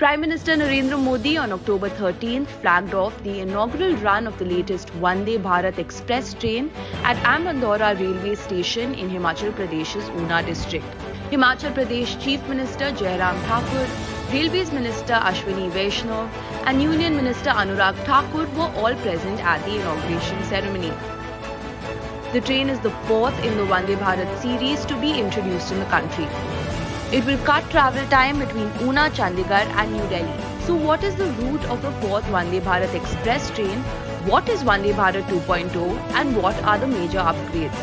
Prime Minister Narendra Modi on October 13th flagged off the inaugural run of the latest Vande Bharat Express train at Amb Andaura railway station in Himachal Pradesh's Una district. Himachal Pradesh Chief Minister Jairam Thakur, Railways Minister Ashwini Vaishnav and Union Minister Anurag Thakur were all present at the inauguration ceremony. The train is the fourth in the Vande Bharat series to be introduced in the country. It will cut travel time between Una, Chandigarh and New Delhi. So what is the route of the fourth Vande Bharat Express train? What is Vande Bharat 2.0 and what are the major upgrades?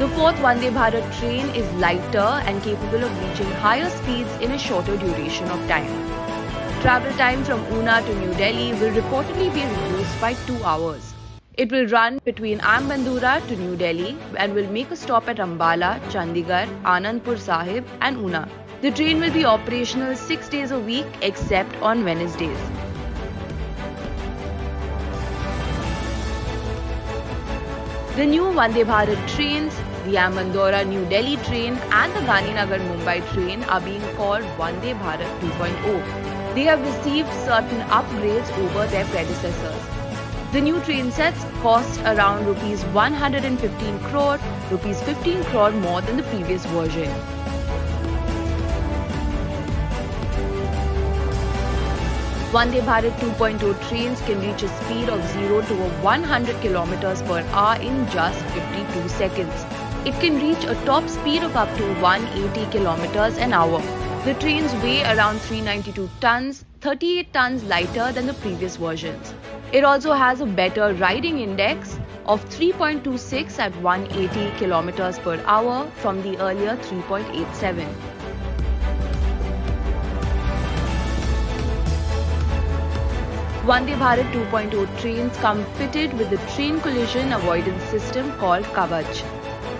The fourth Vande Bharat train is lighter and capable of reaching higher speeds in a shorter duration of time. Travel time from Una to New Delhi will reportedly be reduced by 2 hours. It will run between Amb Andaura to New Delhi and will make a stop at Ambala, Chandigarh, Anandpur Sahib and Una. The train will be operational 6 days a week except on Wednesdays. The new Vande Bharat trains, the Amb Andaura New Delhi train and the Gandhinagar Mumbai train are being called Vande Bharat 2.0. They have received certain upgrades over their predecessors. The new train sets cost around rupees 115 crore, rupees 15 crore more than the previous version. Vande Bharat 2.0 trains can reach a speed of 0 to 100 km per hour in just 52 seconds. It can reach a top speed of up to 180 km an hour. The trains weigh around 392 tons, 38 tons lighter than the previous versions. It also has a better riding index of 3.26 at 180 km per hour from the earlier 3.87. Vande Bharat 2.0 trains come fitted with the train collision avoidance system called Kavach.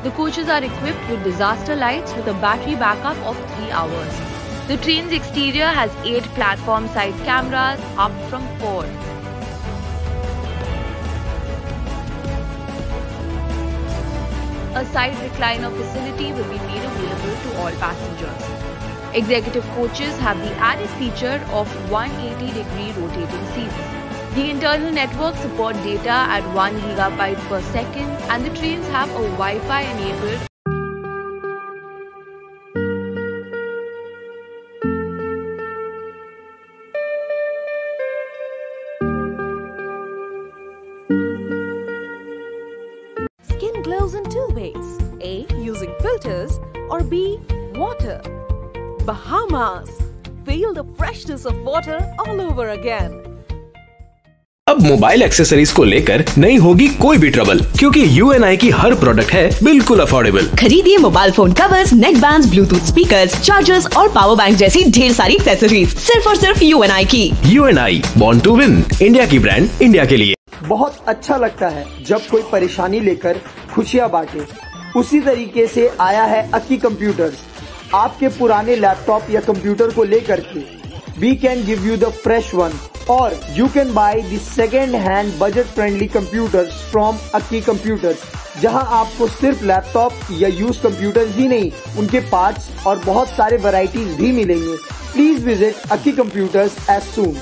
The coaches are equipped with disaster lights with a battery backup of 3 hours. The train's exterior has 8 platform side cameras up from 4. A side recliner facility will be made available to all passengers. Executive coaches have the added feature of 180 degree rotating seats. The internal network support data at 1 GB per second and the trains have a Wi-Fi enabled Glows in two ways A. Using filters, or B. Water. Bahamas. Feel the freshness of water all over again. अब mobile accessories को लेकर नहीं होगी कोई भी trouble क्योंकि you की हर product है बिल्कुल अफोर्डेबल खरीदिए mobile phone covers neck band Bluetooth speakers chargers और पावर बैंक जैसी ढेर सारी एक्सेसरीज सिर्फ़ और सिर्फ़ U K U N I bond to win India की ब्रांड इंडिया के लिए बहुत अच्छा लगता है जब कोई परेशानी लेकर खुशियाँ बांटे। उसी तरीके से आया है अक्की कंप्यूटर्स आपके पुराने लैपटॉप या कंप्यूटर को लेकर के। We can give you the fresh one और you can buy the second hand budget friendly computers from Akki computers जहाँ आपको सिर्फ़ लैपटॉप या यूज़ कंप्यूटर्स ही नहीं, उनके पार्ट्स और बहुत सारे वैरायटीज भी मिलेंगे। Please visit Akki computers as soon